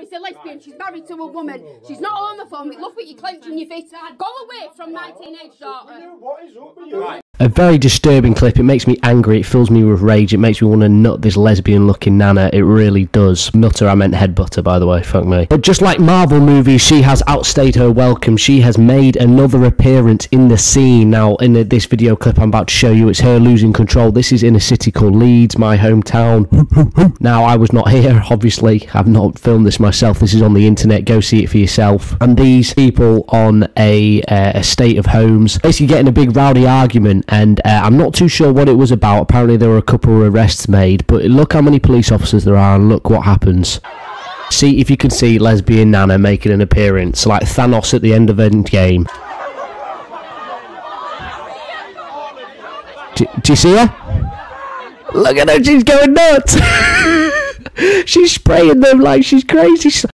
is a lesbian. She's married to a woman. She's not homophobic. Look what you're clenching your fist. Go away from my teenage daughter. What is up with you? A very disturbing clip. It makes me angry. It fills me with rage. It makes me want to nut this lesbian looking nana. It really does. Nutter, I meant headbutter, by the way. Fuck me. But just like Marvel movies, she has outstayed her welcome. She has made another appearance in the scene. Now, in the, this video clip I'm about to show you, it's her losing control. This is in a city called Leeds, my hometown. now, I was not here, obviously. I've not filmed this myself. This is on the internet. Go see it for yourself. And these people on a uh, estate of homes basically getting a big rowdy argument and uh, I'm not too sure what it was about. Apparently, there were a couple of arrests made, but look how many police officers there are, and look what happens. See if you can see lesbian Nana making an appearance, like Thanos at the end of Endgame. Do, do you see her? Look at her, she's going nuts! she's spraying them like she's crazy.